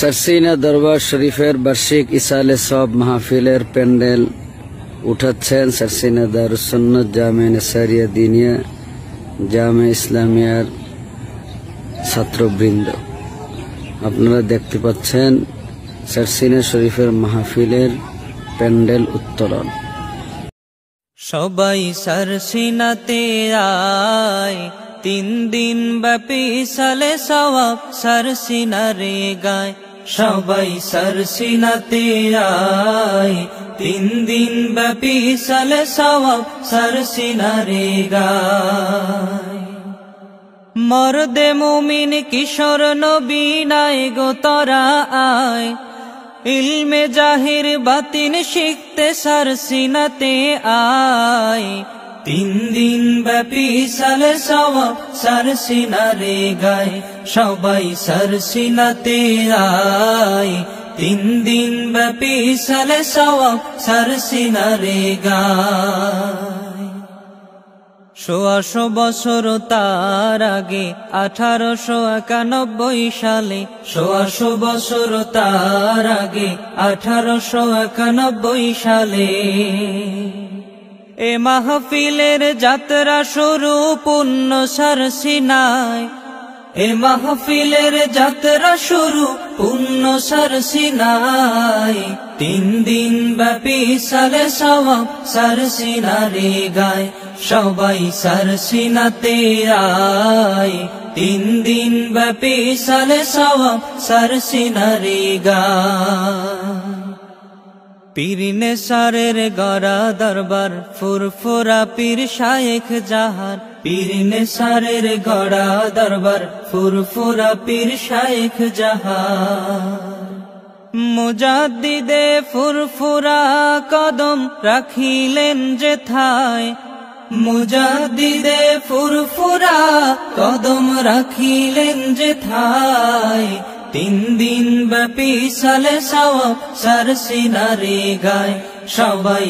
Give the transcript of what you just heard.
সারসিনা দরবার শরীফের বার্ষিক ইসালে সব মাহফিলের প্যান্ডেল উঠাচ্ছেন সারসিনা দারুসন্নত জামে নেসারিয়া দিনিয়া জামে ইসলামিয়ার ছাত্রবৃন্দ আপনারা দেখতে পাচ্ছেন সারসিনা শরীফের মাহফিলের প্যান্ডেল উত্তোলন। সবাই সরসিনাতে আয়, তিন দিন ব্যাপী সালে সওয়াব সরসিনারে গায়। সবাই সরসিনাতে আয়, তিন দিন ব্যাপী সালে সওয়াব সরসিনারে গায়। মরদে মুমিন কিশোর নবী নাই গো তরা আয় ইলমে জাহির বাতিন শিখতে সরসিনাতে আয়। তিন দিন ব্যাপী সালে সওয়াব সরসিনারে গায়, সবাই সরসিনাতে আয়। তিন দিন ব্যাপী সালে সওয়াব সরসিনারে গায়। সোয়াশো বছর তার আগে, আঠারোশো একানব্বই সালে সোয়াশো বছর তার আগে, আঠারোশো একানব্বই সালে। এ মাহফিলের যাত্রা শুরু পুণ্য সরসিনায় এ মাহফিলের যাত্রা শুরু পুণ্য সরসিনায় তিন দিন ব্যাপী সালে সওয়াব সরসিনারে গায়। সবাই সরসিনাতে আয় তিন দিন ব্যাপী সালে সওয়াব সরসিনারে গায়। পীরিনে সারের গড়া দরবার ফুরফুরা পীর শায়েখ জাহার পীরিনে সারের গড়া দরবার ফুরফুরা পীর শায়েখ জাহার মুজাদ্দিদে ফুরফুরা কদম রাখিলেন যে থায় মুজাদ্দিদে ফুরফুরা কদম রাখিলেন যে থায় তিন দিন ব্যাপী সালে সওয়াব সরসিনারে গায় সবাই